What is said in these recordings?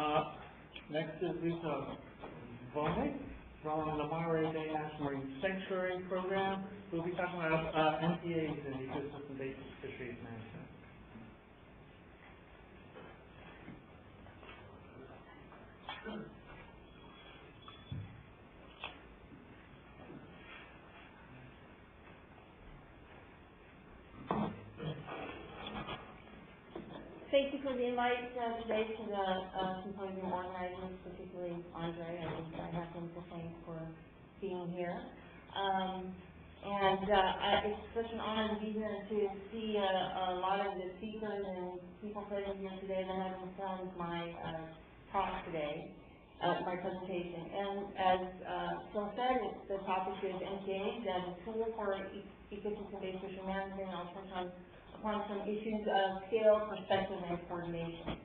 Uh, next is Lisa Woonick from the Monterey Bay National Marine Sanctuary Program. We'll be talking about, uh, MPAs and ecosystem-based fisheries management. Thank you for the invite uh, today to the uh, symposium organizers, particularly Andre. I think I have him to thank for being here. Um, and uh, I, it's such an honor to be here to see uh, a lot of the speakers and people present here today that have informed my uh, talk today, uh, my presentation. And as uh, Phil said, it's, the topic is MPAs as a tool for ecosystem-based fishery management. I'll touch upon some issues of scale, perspective, and coordination.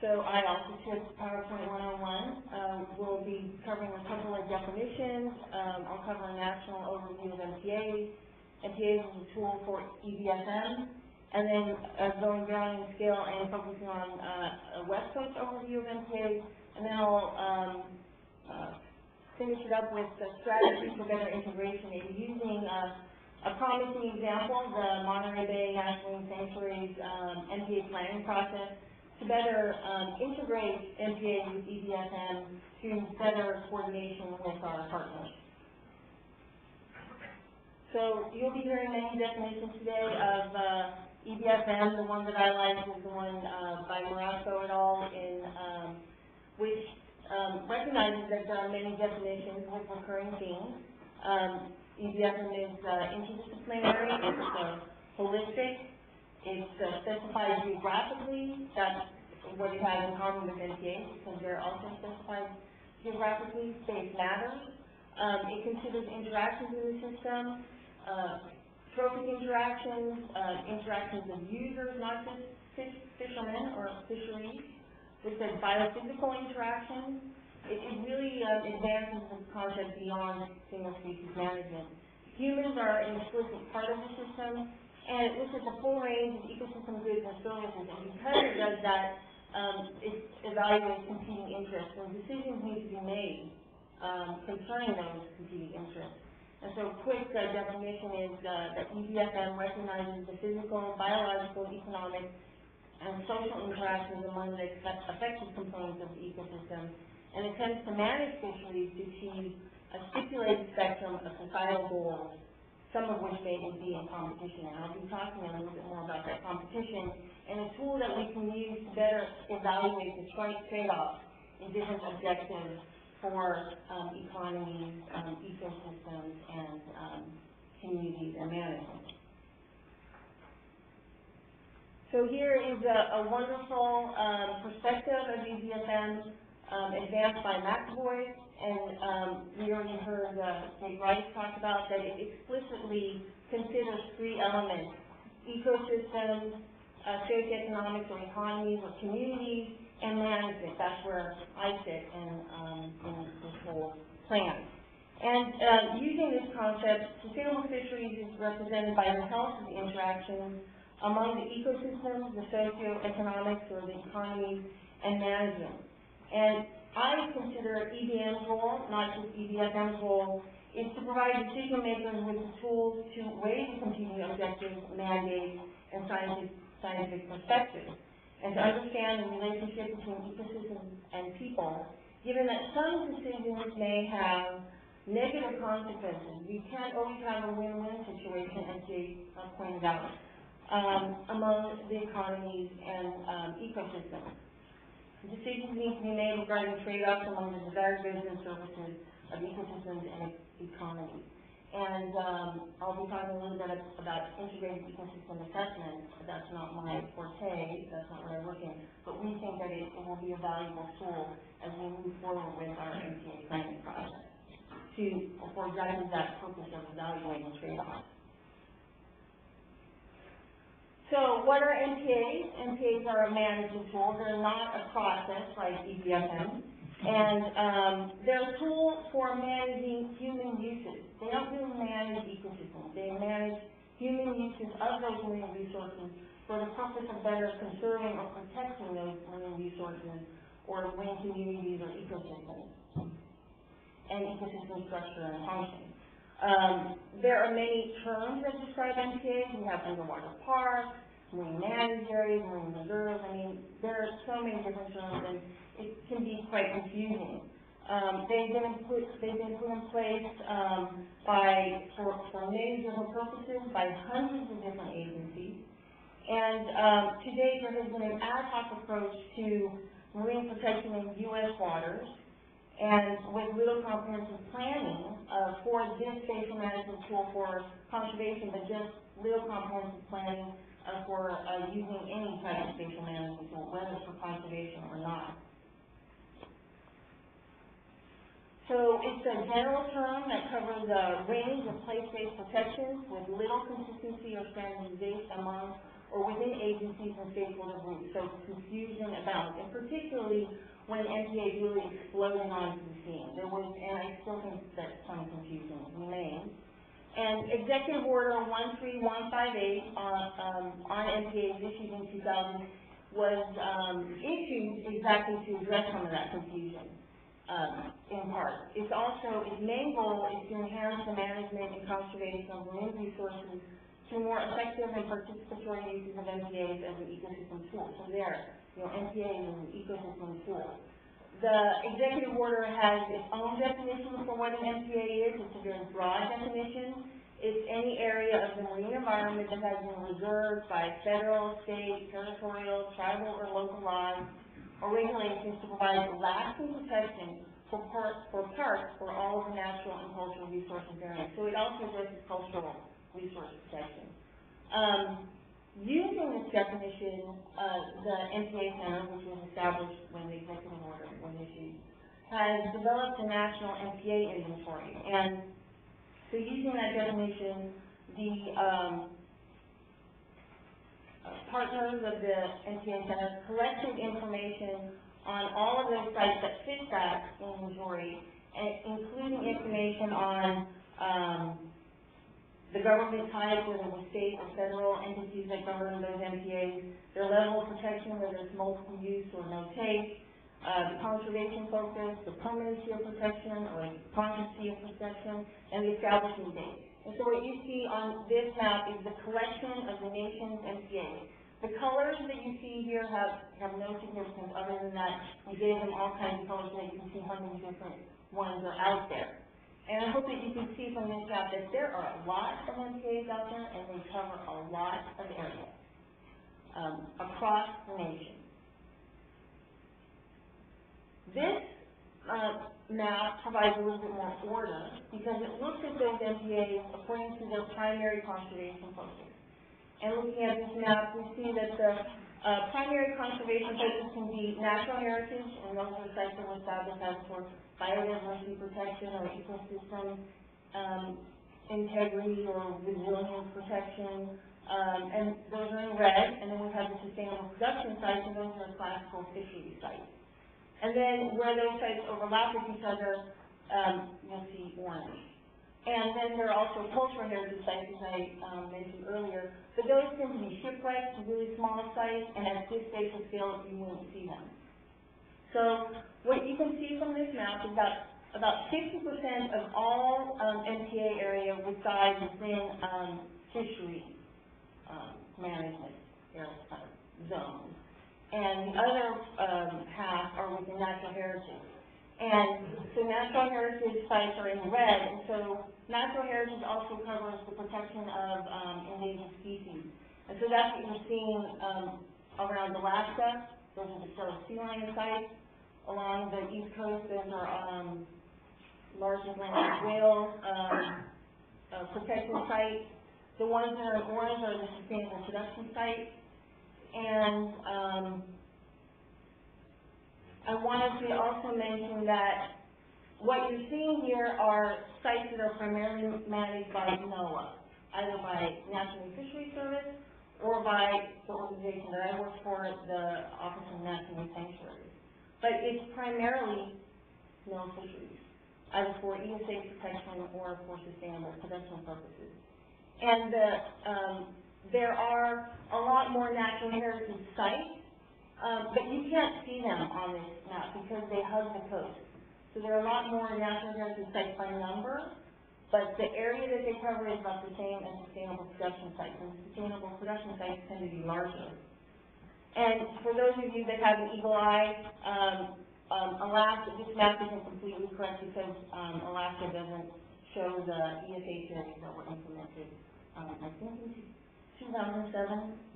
So I also took PowerPoint 101. Um, we'll be covering a couple of definitions. Um, I'll cover a national overview of MPAs. MPAs is a tool for E EBFM. And then uh, going down in scale and focusing on uh, a West Coast overview of MPAs. And then I'll um, uh, finish it up with the strategy for better integration, maybe using uh, a promising example, the Monterey Bay National Sanctuary's um, MPA planning process to better um, integrate MPA with E EBFM to better coordination with our partners. So you'll be hearing many definitions today of uh. The one that I like is the one uh, by Marasco et al. in um, which um, recognizes that there are many definitions with recurring themes. EBFM is uh, interdisciplinary, it's uh, holistic, it's uh, specified geographically, that's what it have in common with MPA, because they're also specified geographically, space matters. Um, it considers interactions in the system, uh, trophic interactions, uh, interactions of users, not just fish, fishermen or fisheries. It says biophysical interactions. It, it really uh, advances the concept beyond single species management. Humans are an explicit part of the system, and it looks at the full range of ecosystem goods and services, and because it does that, um, it evaluates competing interests, and decisions need to be made, um, concerning those competing interests. And so a quick uh, definition is, uh, that EBFM recognizes the physical, biological, economic, and social interactions among the affected components of the ecosystem, and attempts to manage fisheries to achieve a stipulated spectrum of societal goals, some of which may be in competition. And I'll be talking a little bit more about that competition, and a tool that we can use to better evaluate the trade- trade-offs in different objectives for, um, economies, um, ecosystems, and, um, communities and management. So here is a, a wonderful, um, perspective of EBFM, um, advanced by McAvoy, and, um, we already heard, uh, Rice talk about that it explicitly considers three elements, ecosystems, uh, socioeconomics or economies or communities, and management, that's where I sit in, um, in this whole plan. And, uh, using this concept, sustainable fisheries is represented by the health of the interactions among the ecosystems, the socioeconomics or the economies, and management. And I consider EBM's role, not just EBFM's role, is to provide decision makers with the tools to weigh the competing objectives, mandates, and scientific, scientific perspectives, and to understand the relationship between ecosystems and people, given that some decisions may have negative consequences. We can't always have a win-win situation, as Jay pointed out, um, among the economies and, um, ecosystems. Decisions need to be made regarding trade-offs among the desired goods and services of ecosystems and economies. And, um, I'll be talking a little bit about integrated ecosystem assessment. But that's not my forte, that's not what I work in, but we think that it, will be a valuable tool as we move forward with our MPA planning process to, for exactly that purpose of evaluating trade-offs. So what are MPAs? MPAs are a management tool. They're not a process like EBFM. And, um, they're a tool for managing human uses. They don't really manage ecosystems. They manage human uses of those marine resources for the purpose of better conserving or protecting those marine resources or marine communities or ecosystems and ecosystem structure and function. Um, there are many terms that describe MPAs. We have underwater parks, marine areas, marine reserves. I mean, there are so many different terms, and it can be quite confusing. Um, they've been put, they've been put in place, um, by, for, for many different purposes by hundreds of different agencies. And, um, to date, there has been an ad hoc approach to marine protection in U.S. waters, and with little comprehensive planning, uh, for this spatial management tool for conservation, but just little comprehensive planning, uh, for, uh, using any type of spatial management tool, whether for conservation or not. So it's a general term that covers a range of place-based protections with little consistency or standardization among or within agencies and stakeholder groups, so confusion abounds, and particularly when MPA really exploded onto the scene. There was, and I still think that some confusion remains. And Executive Order one three one five eight on, um, on MPAs issued in two thousand was, um, issued exactly to address some of that confusion, um, in part. It's also, its main goal is to enhance the management and conservation of marine resources through more effective and participatory uses of MPAs as an ecosystem tool. So there, you know, MPA is an ecosystem tool. The executive order has its own definition for what an MPA is. It's a very broad definition. It's any area of the marine environment that has been reserved by federal, state, territorial, tribal, or local laws or regulations to provide lasting protection for part, for parts or all of the natural and cultural resources therein. So it also addresses cultural resource protection. Um, using this definition, the MPA Center, which was established when the executive order was issued, has developed a national MPA inventory. And so using that definition, the, um, partners of the MPA Center collected information on all of those sites that fit that inventory, including information on, um, the government type, whether was state or federal entities that govern those MPAs, their level of protection, whether it's multiple use or no take, uh, the conservation focus, the permanency of protection or quantity of protection, and the establishment date. And so what you see on this map is the collection of the nation's MPAs. The colors that you see here have, have no significance other than that we gave them all kinds of colors so that you can see how many different ones are out there. And I hope that you can see from this map that there are a lot of MPAs out there, and they cover a lot of areas um, across the nation. This, uh, map provides a little bit more order, because it looks at those MPAs according to their primary conservation focus. And looking at this map, we see that the, uh, primary conservation focus can be natural heritage, and those are sites that were established as for biodiversity protection or ecosystem, um, integrity or resilience protection, um, and those are in red, and then we have the sustainable production sites, and those are classical fishery sites. And then where those sites overlap with each other, um, you'll see orange. And then there are also cultural heritage sites, as I, um, mentioned earlier, but those tend to be shipwrecks, really small sites, and at this spatial scale, you won't see them. So, what you can see from this map is that about 60% of all, um, MPA area resides within, um, fishery, um, management uh, zones. And the other, um, half are within natural heritage. And so natural heritage sites are in red, and so natural heritage also covers the protection of, um, endangered species. And so that's what you're seeing, um, around Alaska, those are the Steller sea lion sites. Along the east coast, those are, um, large Atlantic whale, um, uh, protection sites. The ones that are orange are the sustainable production sites. And, um, I wanted to also mention that what you're seeing here are sites that are primarily managed by NOAA, either by National Fisheries Service or by the organization that I work for, the Office of National Sanctuaries. But it's primarily NOAA Fisheries, either for ESA protection or for sustainable production purposes. And the, um, there are a lot more natural heritage sites, um, but you can't see them on this map because they hug the coast. So there are a lot more natural heritage sites by number, but the area that they cover is about the same as sustainable production sites. And sustainable production sites tend to be larger. And for those of you that have an eagle eye, um, um, Alaska, this map isn't completely correct because um, Alaska doesn't show the ESA areas that were implemented, um, I think in 2007,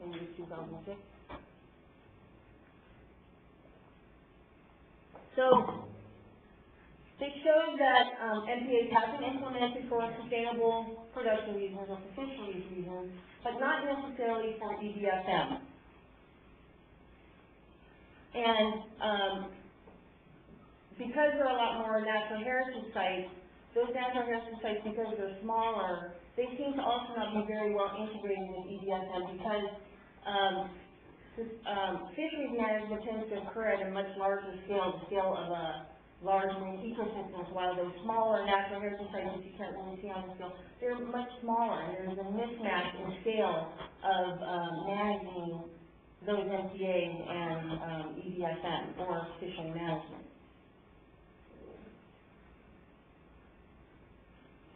maybe 2006. So, this shows that, um, MPAs have been implemented for sustainable production reasons or for fisheries reasons, but not necessarily for EBFM. And, um, because there are a lot more natural heritage sites, those natural heritage sites, because they're smaller, they seem to also not be very well integrated with EBFM because, um, fisheries management tends to occur at a much larger scale, the scale of a large marine ecosystems, while those smaller natural heritage sites, which you can't really see on the scale, they're much smaller, and there's a mismatch in scale of, um, managing those MPAs and, um, EBFM, or fishery management.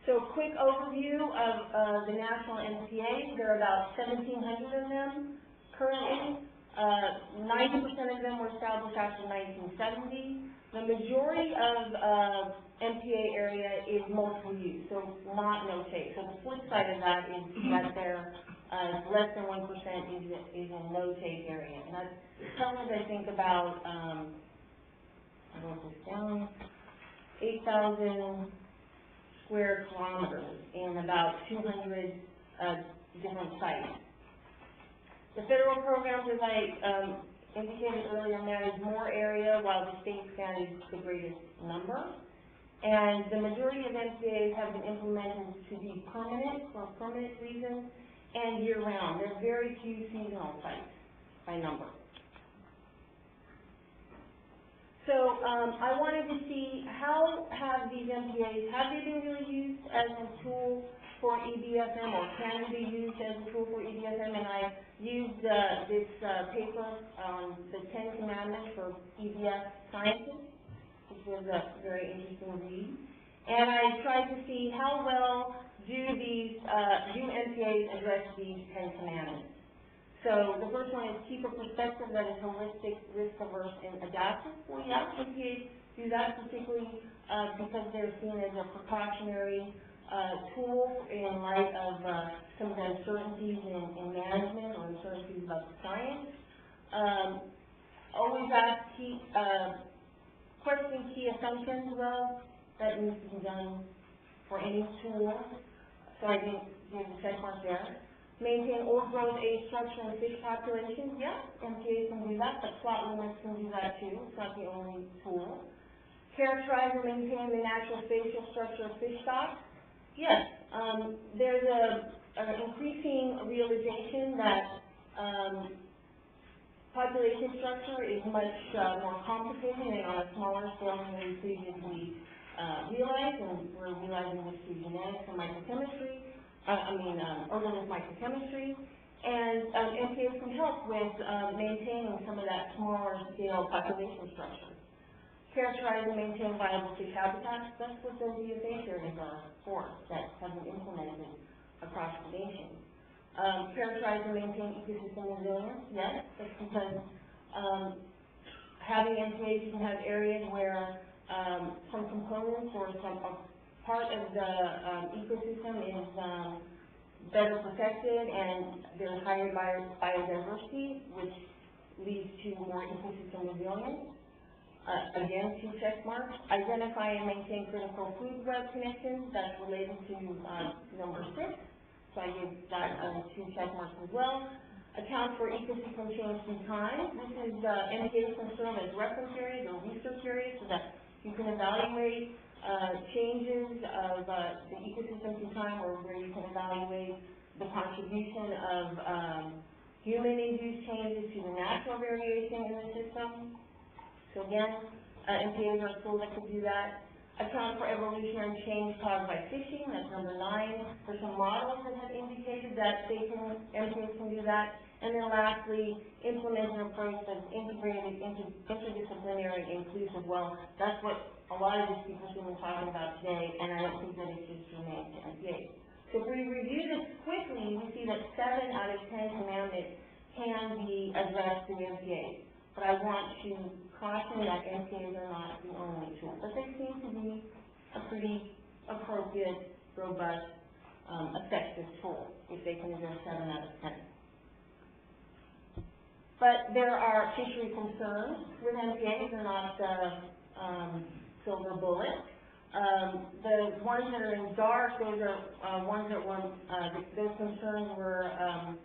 So quick overview of, uh, the national MPAs, there are about seventeen hundred of them currently. Uh, ninety percent of them were established after nineteen seventy. The majority of, uh, MPA area is multiple use, so not no take. So the flip side of that is that there, uh, less than one percent is, is in no take area. And that's telling I think, about, um, I wrote this down, eight thousand square kilometers in about two hundred, uh, different sites. The federal programs, as I, um, indicated earlier, manage more area, while the state manage the greatest number. And the majority of MPAs have been implemented to be permanent, for permanent reasons, and year-round. There are very few seasonal sites by number. So, um, I wanted to see how have these MPAs, have they been really used as a tool for E EBFM, or can be used as a tool for E EBFM? And I used, uh, this, uh, paper, um, the Ten Commandments for EBF scientists, which was a very interesting read. And I tried to see how well do these, uh, do MPAs address these Ten Commandments? So the first one is keep a perspective that is holistic, risk averse, and adaptive. Well, yeah, MPAs do that particularly, uh, because they're seen as a precautionary, uh, tool in light of, uh, some of the uncertainties in, in management or uncertainties about the science. Um, always ask key, uh, question key assumptions, well, that needs to be done for any tool. So I didn't give the check mark there. Maintain old growth age structure and fish populations, yeah, MPA can do that, but slot limits can do that too, it's not the only tool. Characterize and maintain the natural spatial structure of fish stocks, um, there's a, an increasing realization that, um, population structure is much, uh, more complicated and on a smaller scale than we previously, uh, realized, and we're realizing this through genetics and microchemistry uh, I mean, um, otolith microchemistry, and, um, MPAs can help with, um, maintaining some of that smaller scale population structure. Characterize and maintain viable fish habitats, that's what those EFH areas are for, that have been implemented across the nation. Um, characterize and maintain ecosystem resilience, yes, that's because, um, having you can have areas where, um, some components or some, part of the, um, ecosystem is, um, better protected and there's higher bio- biodiversity, which leads to more ecosystem resilience. Uh, again, two check marks. Identify and maintain critical food web connections, that's related to, uh, number six. So I give that, um, two check marks as well. Account for ecosystem change through time. This is, uh, MPAs can serve as reference areas or research areas so that you can evaluate, uh, changes of, uh, the ecosystem through time or where you can evaluate the contribution of, um, human-induced changes to the natural variation in the system. So again, uh, MPAs are tool that can do that. account for evolutionary change caused by fishing, that's number nine. There's some models that have indicated that they can, MPAs can do that. And then lastly, implement an approach that's integrated, inter- interdisciplinary, inclusive. Well, that's what a lot of these people have been talking about today, and I don't think that it's just germane to MPAs. So if we review this quickly, we see that seven out of ten commandments can be addressed through MPAs. But I want to caution that MPAs are not the only tool, but they seem to be a pretty appropriate, robust, um, effective tool if they can address seven out of ten. But there are fishery concerns with MPAs, they're not, uh, um, silver bullets. Um, the ones that are in dark, those are, uh, ones that were, uh, those concerns were, um,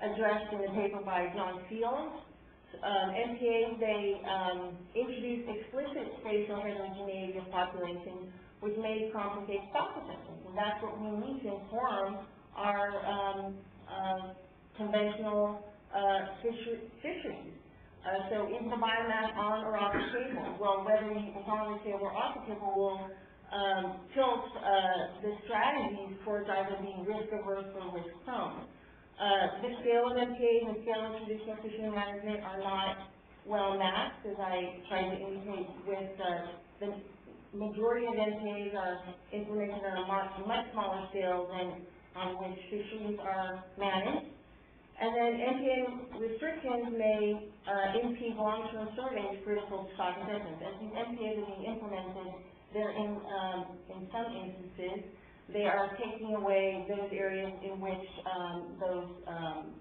addressed in the paper by John Fields. Um, they, um, introduced explicit spatial heterogeneity of populations, which may complicate stock assessments. And that's what we need to inform our, um, uh, conventional, uh, fisher, fisheries. Uh, so is the biomass on or off the table? Well, whether it's on the table or off the table will, um, tilt, uh, the strategies towards either being risk averse or risk prone. Uh, the scale of MPAs and the scale of traditional fishery management are not well matched, as I tried to indicate with, uh, the majority of MPAs are implemented on a much, much smaller scale than on which fisheries are managed. And then MPA restrictions may, uh, impede long-term surveys critical to stock assessments. As these MPAs are being implemented, they're in, um, in some instances, they are taking away those areas in which, um, those, um,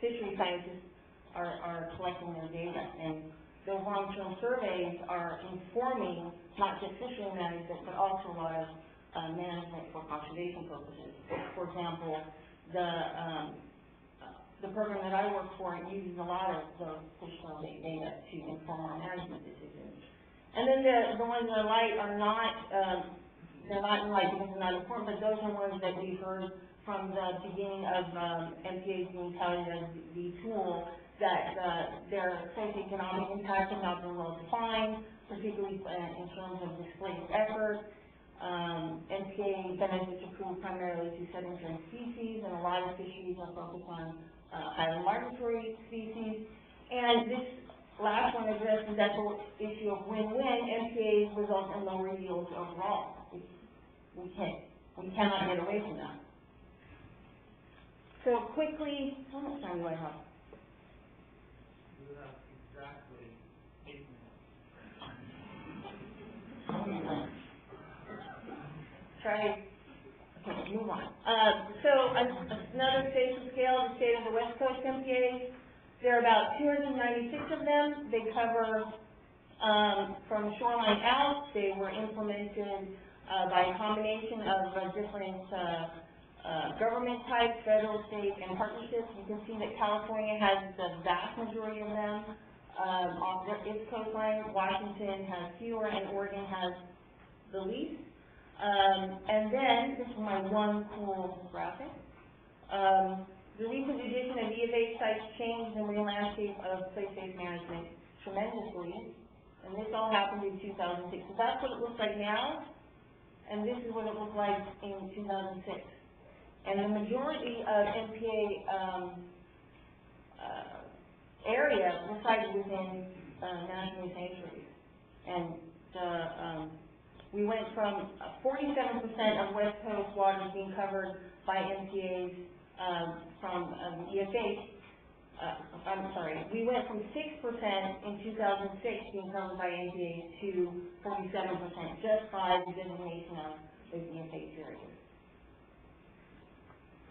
fishery scientists are, are collecting their data. And those long-term surveys are informing not just fishery management, but also a lot of, uh, management for conservation purposes. For example, the, um, the program that I work for uses a lot of the fish survey data to inform our management decisions. And then the, the ones that are light are not, um, they're not in light because they're not important, but those are ones that we've heard from the beginning of, um, MPAs being touted as the tool, that, uh, their socioeconomic impact has not been well defined, particularly uh, in terms of displaced effort. Um, MPA benefits accrue primarily to sedentary species, and a lot of fisheries are focused on uh, highly migratory species. And this last one addresses that whole issue of win-win, MPAs result in lower yields overall. We- can't, we cannot get away from that. So quickly, how much time do I have? You have. Try, okay, move on. Uh, so, an- another spatial scale, the state of the West Coast MPAs, there are about two hundred and ninety-six of them. They cover, um, from shoreline out, they were implemented, by a combination of, uh, different, uh, uh, government types, federal, state, and partnerships. You can see that California has the vast majority of them, um, off its coastline. Washington has fewer, and Oregon has the least. Um, and then, this is my one cool graphic. Um, the recent addition of EFH sites changed the marine landscape of place-based management tremendously. And this all happened in two thousand six. So that's what it looks like now, and this is what it looked like in two thousand six. And the majority of MPA, um, uh, area resided within, uh, national sanctuaries. And, uh, um, we went from forty-seven percent of West Coast waters being covered by MPAs, um, from, um, EFH. Uh, I'm sorry, we went from six percent in two thousand six being covered by MPAs to forty-seven percent, just by the designation of those EFH areas.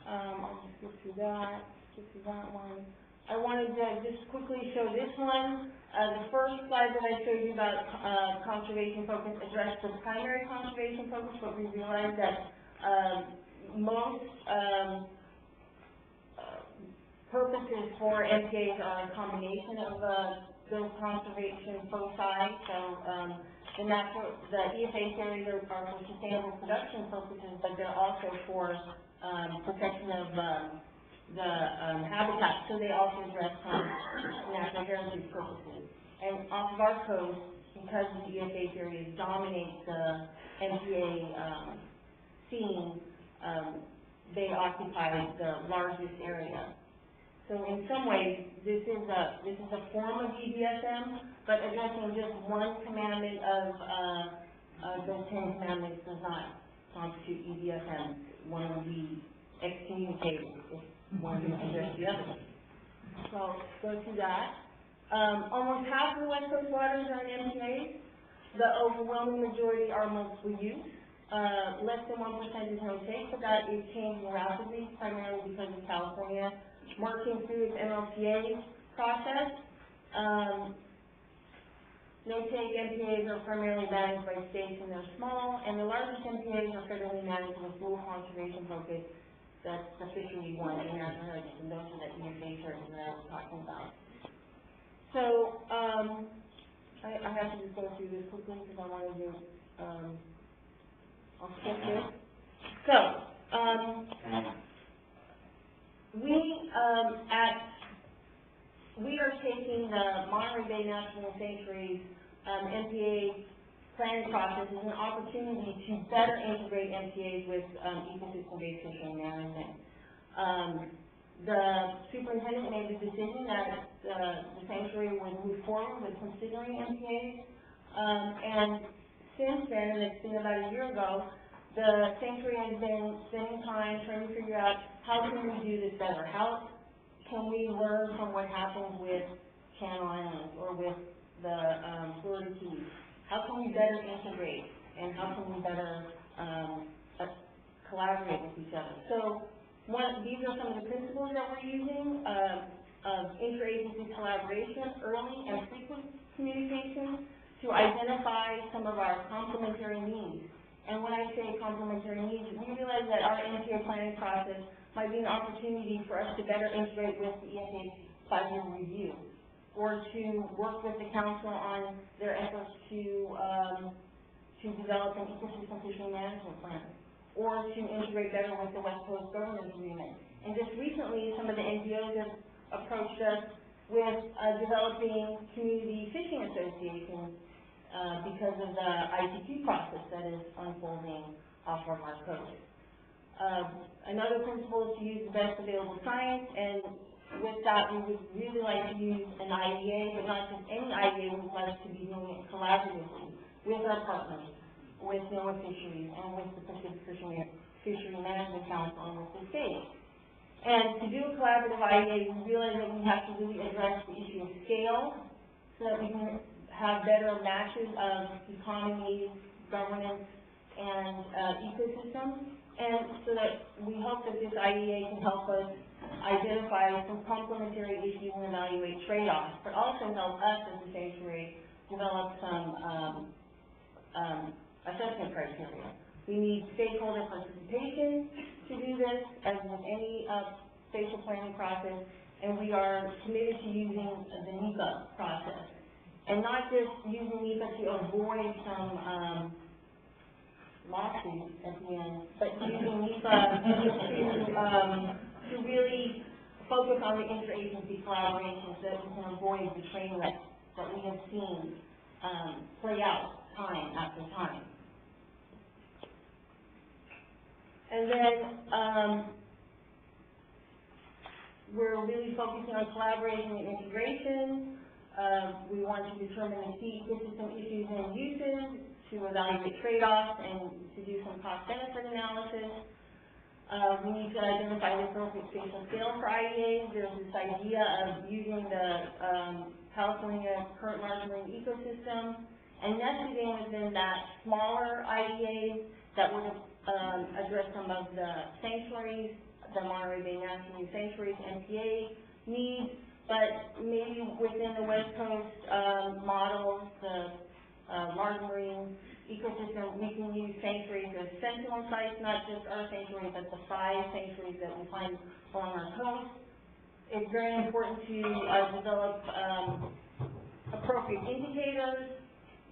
Um, I'll just skip through that, skip through that one. I wanted to just quickly show this one. Uh, the first slide that I showed you about, uh, conservation focus addressed the primary conservation focus, but we realized that, um, most, um, purposes for MPAs are a combination of, uh, those conservation foci. So, um, the natural, the EFH areas are are for sustainable production purposes, but they're also for, um, protection of, um, the, um, habitat, so they also address natural heritage purposes. And off of our coast, because the EFH areas dominate the MPA, um, scene, um, they occupy the largest area. So in some ways, this is a, this is a form of EBFM, but addressing just one commandment of, uh, uh, those ten commandments does not constitute EBFM. One would be excommunicated if one didn't the other. So, go to that. Um, almost half of the West Coast waters are in MPAs. The overwhelming majority are multiple use. Uh, less than one percent is no take, but that is changing rapidly, primarily because of California marching through this MLPA process. Um, no take MPAs are primarily managed by states and they're small, and the largest MPAs are federally managed with full conservation focus. That's the fishery one and those are the areas that I was talking about. So, um, I, I have to just go through this quickly because I wanted to, um, I'll skip this. So, um, we, um, at, we are taking the Monterey Bay National Sanctuary's, um, MPA planning process as an opportunity to better integrate MPAs with, um, ecosystem-based fishing management. Um, the superintendent made the decision that, uh, the sanctuary would move forward with considering MPAs. Um, and since then, and it's been about a year ago, the sanctuary has been spending time trying to figure out how can we do this better? How can we learn from what happens with Channel Islands or with the, um, Florida Keys? How can we better integrate and how can we better, um, uh, collaborate with each other? So, one, these are some of the principles that we're using, uh, of interagency collaboration, early and frequent communication to identify some of our complementary needs. And when I say complementary needs, we realize that our MPA planning process might be an opportunity for us to better integrate with the ESA five-year review, or to work with the council on their efforts to, um, to develop an ecosystem fishery management plan, or to integrate better with the West Coast Governors Agreement. And just recently, some of the NGOs have approached us with, uh, developing community fishing associations, uh, because of the ITP process that is unfolding off of our coast. Um, another principle is to use the best available science, and with that, we would really like to use an IEA, but not just any IEA, we would like to be doing it collaboratively with our partners, with NOAA Fisheries, and with the Pacific Fishery, Fishery Management Council, and with the state. And to do a collaborative IEA, we realize that we have to really address the issue of scale, so that we can have better matches of economy, governance, and, uh, ecosystem. And so that we hope that this IEA can help us identify some complementary issues and evaluate trade-offs, but also help us as a sanctuary develop some, um, um, assessment criteria. We need stakeholder participation to do this, as with any, uh, spatial planning process, and we are committed to using the NEPA process. And not just using NEPA to avoid some, um, lawsuits at the end, but using NEPA to, um, to really focus on the interagency collaboration so that we can avoid the train wreck that we have seen, um, play out time after time. And then, um, we're really focusing on collaboration and integration. Uh, we want to determine the key ecosystem issues and uses, to evaluate trade-offs and to do some cost-benefit analysis. Uh, we need to identify the appropriate spatial scale for IEAs. There's this idea of using the, um, California current marine ecosystem and nested in within that smaller IEAs that would, um, address some of the sanctuaries, the Monterey Bay National Sanctuaries, MPA needs, but maybe within the West Coast, um, model, the, uh, large marine ecosystem, we can use sanctuaries as sentinel sites, not just our sanctuary, but the five sanctuaries that we find along our coast. It's very important to, uh, develop, um, appropriate indicators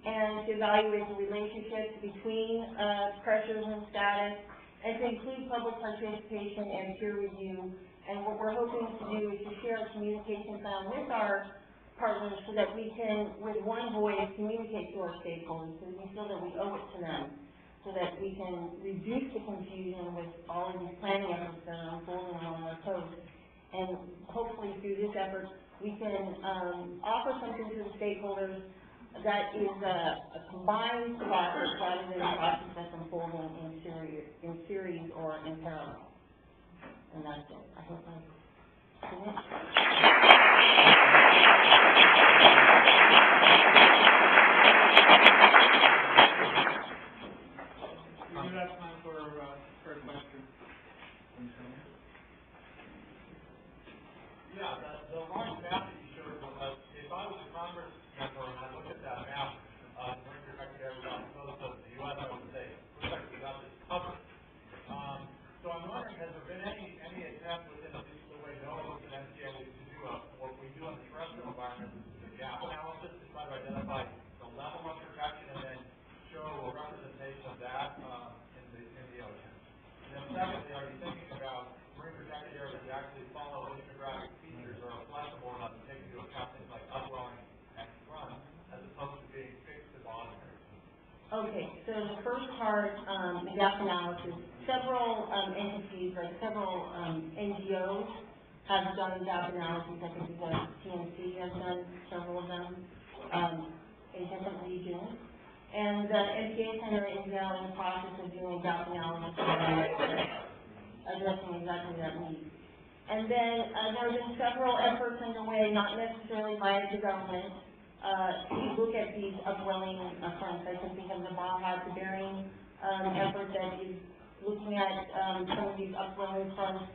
and to evaluate the relationships between, uh, pressures and status, and to include public participation and peer review. And what we're hoping to do is to share a communication plan with our, partners so that we can, with one voice, communicate to our stakeholders, so we feel that we owe it to them, so that we can reduce the confusion with all of these planning efforts that are unfolding along our coast. And hopefully through this effort, we can, um, offer something to the stakeholders that is a, a combined process rather than a process that's unfolding in series, in series or in parallel. And that's it. I hope I time uh, for a question. Yeah, the, the large map that you showed with us, if I was a Congress member and I looked at that map, uh, marine protected areas on the coast of the US, I would say, looks like we got this covered. Um, so I'm wondering, has there been any, any attempt within at least the way NOAA looks at MPA to do a, what we do in the terrestrial environment, the gap analysis to try to identify the level of protection and then show a representation of that, uh, in the, in the ocean? And then secondly, are you thinking about marine protected areas that actually follow oceanographic features or are flexible enough to take into account things like upwelling and run, as opposed to being fixed to bottom areas? Okay, so the first part, um, gap analysis, several, um, entities, like several, um, NGOs have done gap analysis, I think the TNC has done several of them, um, in different regions. And the MPA Center is now in the process of doing gap analysis, addressing exactly that need. And then, uh, there have been several efforts underway, not necessarily by the government, uh, to look at these upwelling fronts. I can think of the Baja to Bering, um, effort that is looking at, um, some of these upwelling fronts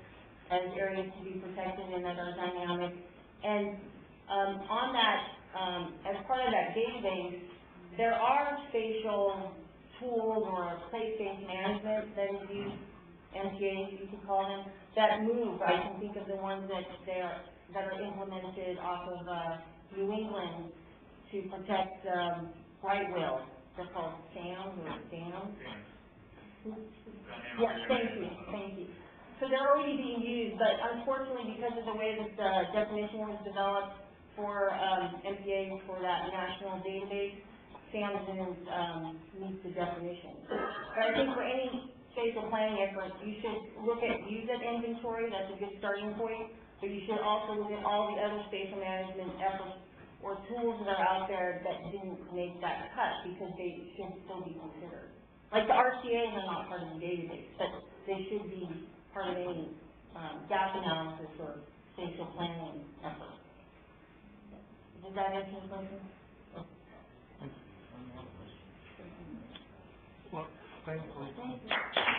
as areas to be protected and that are dynamic. And, um, on that, um, as part of that database, there are spatial tools or place-based management that is used, MPAs, you could call them, that move. I can think of the ones that that are implemented off of, uh, New England to protect, um. They're called SAMs or DAMs. Yes, thank you, thank you. So they're already being used, but unfortunately, because of the way that the definition was developed for, um, MPA for that national database, SAM didn't, um, meet the definition. But I think for any spatial planning effort, you should look at, use that inventory, that's a good starting point, but you should also look at all the other spatial management efforts or tools that are out there that didn't make that cut, because they should still be considered. Like the RTA, they're not part of the database, but they should be part of any, um, gap analysis or spatial planning effort. Does that answer your question? Well, thank you. Thank you.